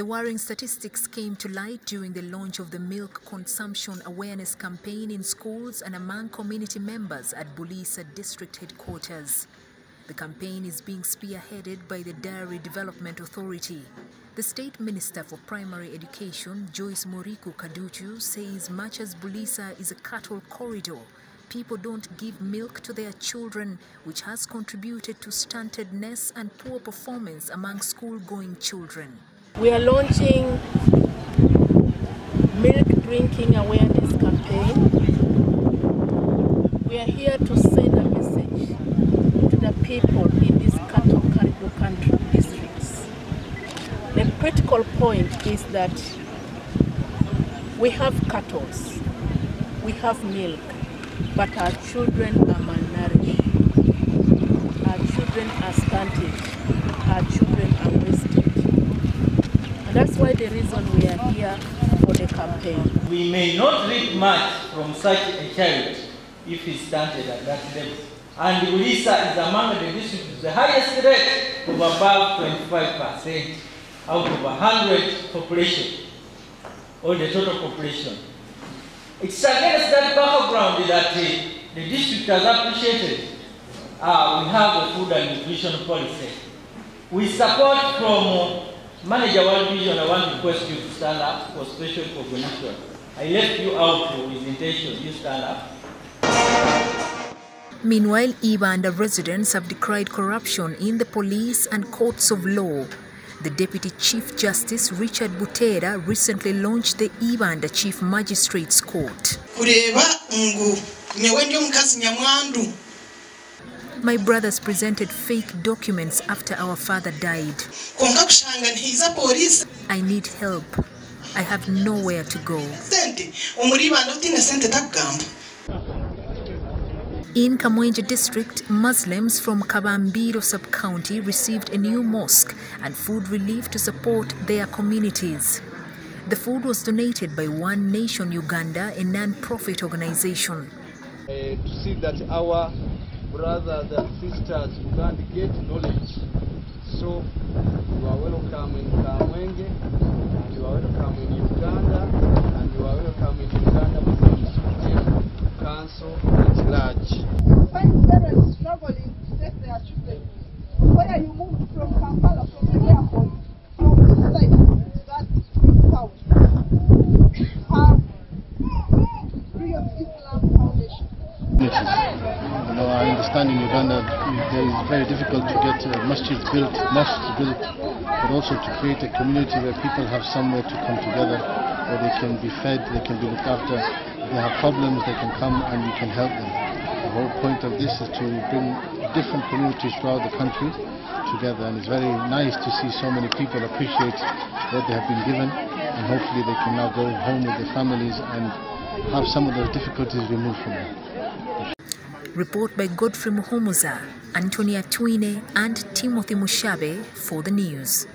The worrying statistics came to light during the launch of the milk consumption awareness campaign in schools and among community members at Buliisa district headquarters. The campaign is being spearheaded by the Dairy Development Authority. The State Minister for Primary Education, Joyce Moriku Kaducu, says much as Buliisa is a cattle corridor, people don't give milk to their children, which has contributed to stuntedness and poor performance among school-going children. We are launching milk drinking awareness campaign. We are here to send a message to the people in these cattle corridor country districts. The critical point is that we have cattle, we have milk, but our children are malnourished. Our children are stunted. Our children are that's why the reason we are here for the campaign. We may not reap much from such a child if he's stunted at that level. And Buliisa is among the districts with the highest rate of above 25% out of 100 population, or the total population. It's against that background that uh, the district has appreciated uh, we have a food and nutrition policy. We support from Manager World Vision, I want to request you to stand up, for especially for I left you out with intention, you stand up. Meanwhile, Ibanda residents have decried corruption in the police and courts of law. The Deputy Chief Justice Richard Buteera recently launched the Eva and the Chief Magistrates Court. My brothers presented fake documents after our father died. konka kushanga ntihiza polisi I need help. I have nowhere to go. sente omuribanda utina sente takugamba In Kamwenge district, Muslims from Kabambiro sub-county received a new mosque and food relief to support their communities. The food was donated by One Nation Uganda, a non-profit organization. uh, to see that our brothers and sisters Uganda get knowledge. So you are welcome in Kamwenge, and you are welcome in Uganda, and you are welcome in Uganda Muslim Executive Council at large. When parents struggling to take their children, whether you move from Kampala, from the airport, from this side to that town, have Free of Islam Foundation. Know, I understand in Uganda it is very difficult to get uh, masjids built, mosques built, but also to create a community where people have somewhere to come together, where they can be fed, they can be looked after. If they have problems, they can come and you can help them. The whole point of this is to bring different communities throughout the country together, and it's very nice to see so many people appreciate what they have been given, and hopefully they can now go home with their families and have some of those difficulties removed from them. Report by Godfrey Muhumuza, Antonia Twine and Timothy Mushabe for the news.